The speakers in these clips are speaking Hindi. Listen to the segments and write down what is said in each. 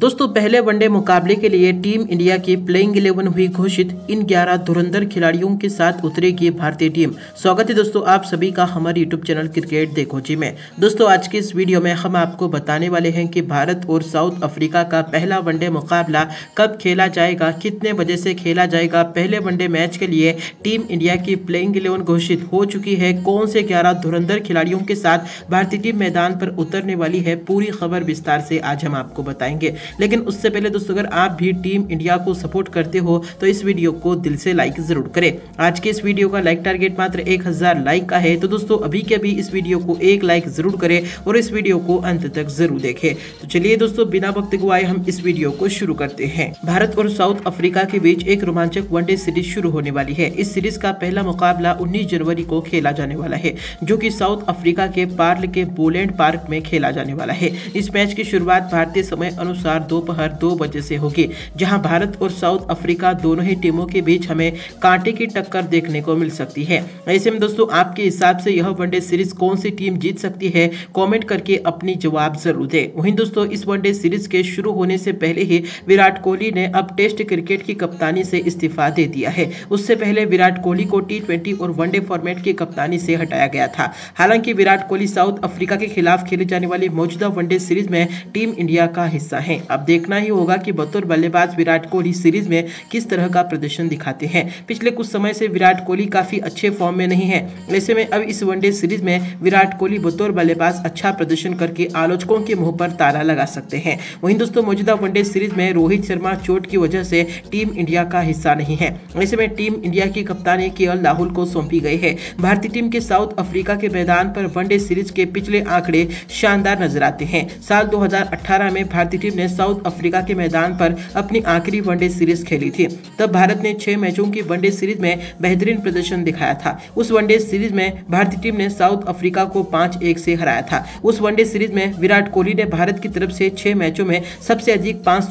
दोस्तों, पहले वनडे मुकाबले के लिए टीम इंडिया की प्लेइंग इलेवन हुई घोषित। इन 11 धुरंधर खिलाड़ियों के साथ उतरेगी भारतीय टीम। स्वागत है दोस्तों आप सभी का हमारे यूट्यूब चैनल क्रिकेट देखो जी में। दोस्तों, आज के इस वीडियो में हम आपको बताने वाले हैं कि भारत और साउथ अफ्रीका का पहला वनडे मुकाबला कब खेला जाएगा, कितने बजे से खेला जाएगा। पहले वनडे मैच के लिए टीम इंडिया की प्लेइंग इलेवन घोषित हो चुकी है। कौन से ग्यारह धुरंधर खिलाड़ियों के साथ भारतीय टीम मैदान पर उतरने वाली है, पूरी खबर विस्तार से आज हम आपको बताएँगे। लेकिन उससे पहले दोस्तों, अगर आप भी टीम इंडिया को सपोर्ट करते हो तो इस वीडियो को दिल से लाइक ज़रूर करें। आज के इस वीडियो का लाइक टारगेट मात्र एक हज़ार लाइक का है तो दोस्तों, अभी के अभी इस वीडियो को एक लाइक ज़रूर करें और इस वीडियो को अंत तक ज़रूर देखें। तो चलिए दोस्तों, बिना वक्त गुआए हम इस वीडियो को शुरू करते हैं। भारत और साउथ अफ्रीका के बीच एक रोमांचक वनडे सीरीज़ शुरू होने वाली है। इस सीरीज़ का पहला मुकाबला 19 जनवरी को खेला जाने वाला है, जो कि साउथ अफ्रीका के पार्ल के बोलैंड पार्क में खेला जाने वाला है। इस मैच की शुरुआत भारतीय समय अनुसार दोपहर दो बजे से होगी, जहाँ भारत और साउथ अफ्रीका दोनों ही टीमों के बीच हमें कांटे की टक्कर देखने को मिल सकती है। ऐसे में दोस्तों, आपके हिसाब से यह वनडे सीरीज़ कौन सी टीम जीत सकती है? कॉमेंट करके अपनी जवाब ज़रूर दे। वहीं दोस्तों, इस वनडे सीरीज़ के शुरू होने से पहले ही विराट कोहली ने अब टेस्ट क्रिकेट की कप्तानी से इस्तीफा दे दिया है। उससे पहले विराट कोहली को टी ट्वेंटी और वनडे फॉर्मेट की कप्तानी से हटाया गया था। हालाँकि विराट कोहली साउथ अफ्रीका के खिलाफ खेले जाने वाली मौजूदा वनडे सीरीज़ में टीम इंडिया का हिस्सा है। अब देखना ही होगा कि बतौर बल्लेबाज विराट कोहली सीरीज़ में किस तरह का प्रदर्शन दिखाते हैं। पिछले कुछ समय से विराट कोहली काफ़ी अच्छे फॉर्म में नहीं है। ऐसे में अब इस वनडे सीरीज़ में विराट कोहली बतौर बल्लेबाज अच्छा प्रदर्शन करके आलोचकों के मुँह पर ताला लगा सकते हैं। वहीं दोस्तों, मौजूदा वनडे सीरीज़ में रोहित शर्मा चोट की वजह से टीम इंडिया का हिस्सा नहीं है। ऐसे में टीम इंडिया की कप्तानी के राहुल को सौंपी गई है। भारतीय टीम के साउथ अफ्रीका के मैदान पर वनडे सीरीज़ के पिछले आंकड़े शानदार नज़र आते हैं। साल 2018 में भारतीय टीम ने साउथ अफ्रीका के मैदान पर अपनी आखिरी वनडे सीरीज़ खेली थी। तब भारत ने छह मैचों की वनडे सीरीज़ में बेहतरीन प्रदर्शन दिखाया था। उस वनडे सीरीज़ में भारतीय टीम ने साउथ अफ्रीका को पाँच एक से हराया था। उस वनडे सीरीज़ में विराट कोहली ने भारत की तरफ़ से छह मैचों में सबसे अधिक पाँच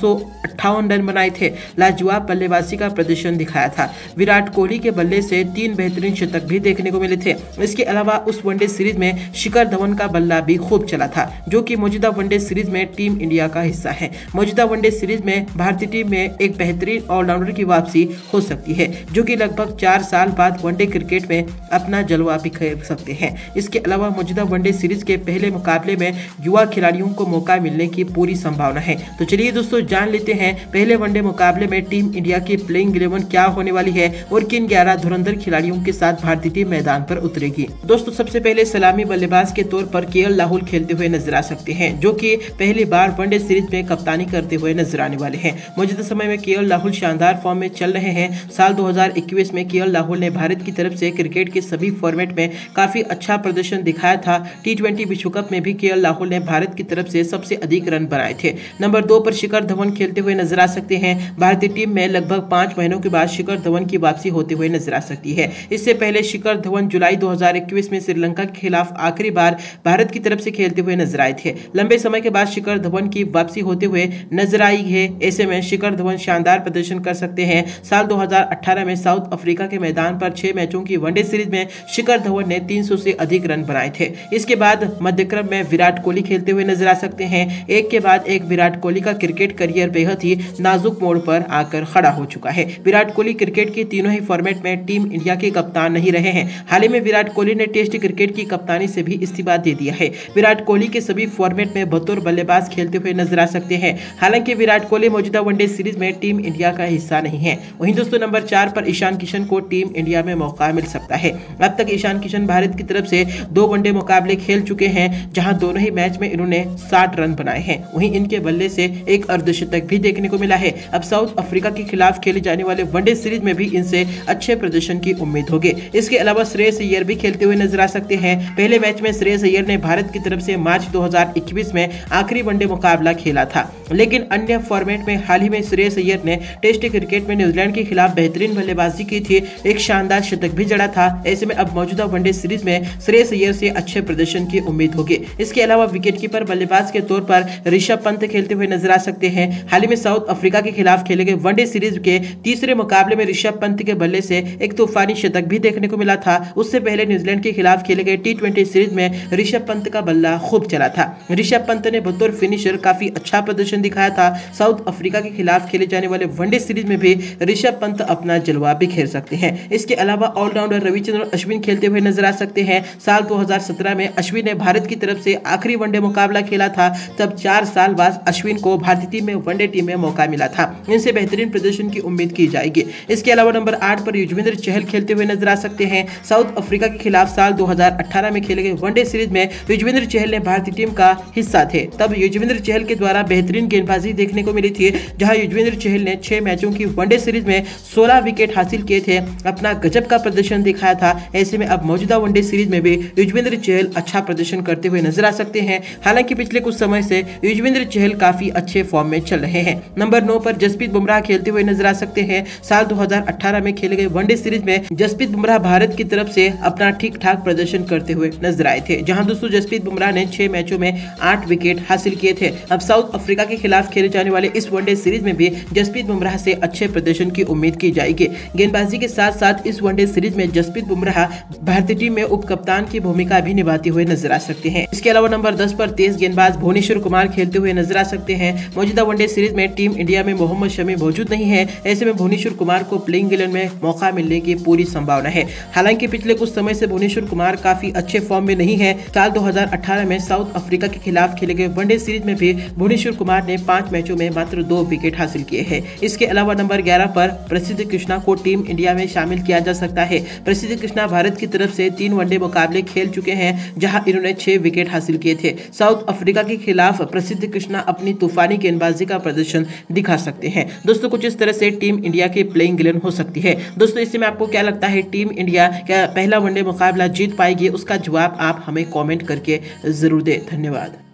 रन बनाए थे। लाजवाब बल्लेबाजी का प्रदर्शन दिखाया था। विराट कोहली के बल्ले से तीन बेहतरीन शतक भी देखने को मिले थे। इसके अलावा उस वनडे सीरीज़ में शिखर धवन का बल्ला भी खूब चला था, जो कि मौजूदा वनडे सीरीज़ में टीम इंडिया का हिस्सा है। मौजूदा वनडे सीरीज़ में भारतीय टीम में एक बेहतरीन ऑलराउंडर की वापसी हो सकती है, जो कि लगभग चार साल बाद वनडे क्रिकेट में अपना जलवा बिखेर सकते हैं। इसके अलावा मौजूदा वनडे सीरीज़ के पहले मुकाबले में युवा खिलाड़ियों को मौका मिलने की पूरी संभावना है। तो चलिए दोस्तों, जान लेते हैं, पहले वनडे मुकाबले में टीम इंडिया की प्लेइंग इलेवन क्या होने वाली है और किन ग्यारह धुरंधर खिलाड़ियों के साथ भारतीय टीम मैदान पर उतरेगी। दोस्तों, सबसे पहले सलामी बल्लेबाज के तौर पर के राहुल खेलते हुए नज़र आ सकते हैं, जो की पहली बार वनडे सीरीज़ में कप्तानी करते हुए नज़र आने वाले हैं। मौजूदा समय में के राहुल शानदार फॉर्म में चल रहे हैं। साल 2021 में के राहुल ने भारत की तरफ़ से क्रिकेट के सभी फॉर्मेट में काफ़ी अच्छा प्रदर्शन दिखाया था। टी ट्वेंटी विश्व कप में भी के राहुल ने भारत की तरफ़ से सबसे अधिक रन बनाए थे। नंबर दो पर शिखर धवन खेलते हुए नज़र आ सकते हैं। भारतीय टीम में लगभग पाँच महीनों के बाद शिखर धवन की वापसी होते हुए नज़र आ सकती है। इससे पहले शिखर धवन जुलाई 2021 में श्रीलंका के खिलाफ आखिरी बार भारत की तरफ़ से खेलते हुए नज़र आए थे। लंबे समय के बाद शिखर धवन की वापसी होते हुए नज़र आई है। ऐसे में शिखर धवन शानदार प्रदर्शन कर सकते हैं। साल 2018 में साउथ अफ्रीका के मैदान पर छह मैचों की वनडे सीरीज़ में शिखर धवन ने 300 से अधिक रन बनाए थे। इसके बाद मध्यक्रम में विराट कोहली खेलते हुए नज़र आ सकते हैं। एक के बाद एक विराट कोहली का क्रिकेट करियर बेहद ही नाजुक मोड़ पर आकर खड़ा हो चुका है। विराट कोहली क्रिकेट के तीनों ही फॉर्मेट में टीम इंडिया के कप्तान नहीं रहे हैं। हाल ही में विराट कोहली ने टेस्ट क्रिकेट की कप्तानी से भी इस्तीफा दे दिया है। विराट कोहली के सभी फॉर्मेट में बतौर बल्लेबाज खेलते हुए नज़र आ सकते हैं हालाँकि विराट कोहली मौजूदा वनडे सीरीज़ में टीम इंडिया का हिस्सा नहीं है। वहीं दोस्तों, नंबर चार पर ईशान किशन को टीम इंडिया में मौका मिल सकता है। अब तक ईशान किशन भारत की तरफ़ से दो वनडे मुकाबले खेल चुके हैं, जहाँ दोनों ही मैच में इन्होंने साठ रन बनाए हैं। वहीं इनके बल्ले से एक अर्धशतक भी देखने को मिला है। अब साउथ अफ्रीका के खिलाफ खेले जाने वाले वनडे सीरीज़ में भी इनसे अच्छे प्रदर्शन की उम्मीद होगी। इसके अलावा श्रेयस अय्यर भी खेलते हुए नज़र आ सकते हैं। पहले मैच में श्रेयस अय्यर ने भारत की तरफ़ से मार्च 2021 में आखिरी वनडे मुकाबला खेला था। लेकिन अन्य फॉर्मेट में हाल ही में श्रेयस अय्यर ने टेस्ट क्रिकेट में न्यूजीलैंड के खिलाफ बेहतरीन बल्लेबाजी की थी। एक शानदार शतक भी जड़ा था। ऐसे में अब मौजूदा वनडे सीरीज़ में श्रेयस अय्यर से अच्छे प्रदर्शन की उम्मीद होगी। इसके अलावा विकेटकीपर बल्लेबाज के तौर पर ऋषभ पंत खेलते हुए नज़र आ सकते हैं। हाल ही में साउथ अफ्रीका के खिलाफ खेले गए वनडे सीरीज़ के तीसरे मुकाबले में ऋषभ पंत के बल्ले से एक तूफानी शतक भी देखने को मिला था। उससे पहले न्यूजीलैंड के खिलाफ खेले गए टी सीरीज़ में ऋषभ पंत का बल्ला खूब चला था। ऋषभ पंत ने बतौर फिनिशर काफ़ी अच्छा प्रदर्शन दिखाया था। साउथ अफ्रीका के खिलाफ खेले जाने वाले वनडे सीरीज़ में भी ऋषभ पंत अपना जलवा खेल सकते हैं। इसके अलावा ऑलराउंडर रविचंद्रन अश्विन खेलते हुए नज़र आ सकते हैं। साल 2017 में अश्विन ने भारत की तरफ़ से आखिरी वनडे मुकाबला खेला था। तब चार साल बाद अश्विन को भारतीय टीम में वनडे टीम में मौका मिला था। इनसे बेहतरीन प्रदर्शन की उम्मीद की जाएगी। इसके अलावा नंबर आठ पर युजवेंद्र चहल खेलते हुए नज़र आ सकते हैं। साउथ अफ्रीका के खिलाफ साल 2018 में खेले गए वनडे सीरीज़ में युजवेंद्र चहल ने भारतीय टीम का हिस्सा थे। तब युजवेंद्र चहल के द्वारा बेहतरीन गेंदबाजी देखने को मिली थी, जहाँ युजवेंद्र चहल ने छह मैचों की वनडे सीरीज़ में सोलह विकेट हासिल किए थे, अपना गजब का प्रदर्शन दिखाया था। ऐसे में अब मौजूदा वनडे सीरीज़ में भी युजवेंद्र चहल अच्छा प्रदर्शन करते हुए नज़र आ सकते हैं। हालाँकि पिछले कुछ समय से युजवेंद्र चहल काफ़ी अच्छे फॉर्म में चल रहे हैं। नंबर नौ पर जसप्रीत बुमराह खेलते हुए नज़र आ सकते हैं। साल 2018 में खेले गए वनडे सीरीज़ में जसप्रीत बुमराह भारत की तरफ़ से अपना ठीक ठाक प्रदर्शन करते हुए नज़र आए थे, जहाँ दोस्तों जसप्रीत बुमराह ने छह मैचों में आठ विकेट हासिल किए थे। अब साउथ अफ्रीका के खिलाफ खेले जाने वाले इस वनडे सीरीज़ में भी जसप्रीत बुमराह से अच्छे प्रदर्शन की उम्मीद की जाएगी। गेंदबाजी के साथ साथ इस वनडे सीरीज़ में जसप्रीत बुमराह भारतीय टीम में उप कप्तान की भूमिका भी निभाते हुए नज़र आ सकते हैं। इसके अलावा नंबर दस पर तेज गेंदबाज भुवनेश्वर कुमार खेलते हुए नज़र आ सकते हैं। मौजूदा वनडे सीरीज़ में टीम इंडिया में मोहम्मद शमी मौजूद नहीं है। ऐसे में भुवनेश्वर कुमार को प्लेइंग इलेवन में मौका मिलने की पूरी संभावना है। हालाँकि पिछले कुछ समय से भुवनेश्वर कुमार काफ़ी अच्छे फॉर्म में नहीं है। साल 2018 में साउथ अफ्रीका के खिलाफ खेले गए वनडे सीरीज़ में भी भुवनेश्वर कुमार ने पाँच मैचों में मात्र दो विकेट हासिल किए हैं। इसके अलावा नंबर ग्यारह पर प्रसिद्ध कृष्णा को टीम इंडिया में शामिल किया जा सकता है। प्रसिद्ध कृष्णा भारत की तरफ़ से तीन वनडे मुकाबले खेल चुके हैं, जहाँ इन्होंने छह विकेट हासिल किए थे। साउथ अफ्रीका के खिलाफ प्रसिद्ध कृष्णा अपनी तूफानी गेंदबाजी का प्रदर्शन दिखा सकते हैं। दोस्तों, कुछ इस तरह से टीम इंडिया की प्लेइंग गिलन हो सकती है। दोस्तों, इससे में आपको क्या लगता है, टीम इंडिया क्या पहला वनडे मुकाबला जीत पाएगी? उसका जवाब आप हमें कॉमेंट करके ज़रूर दे। धन्यवाद।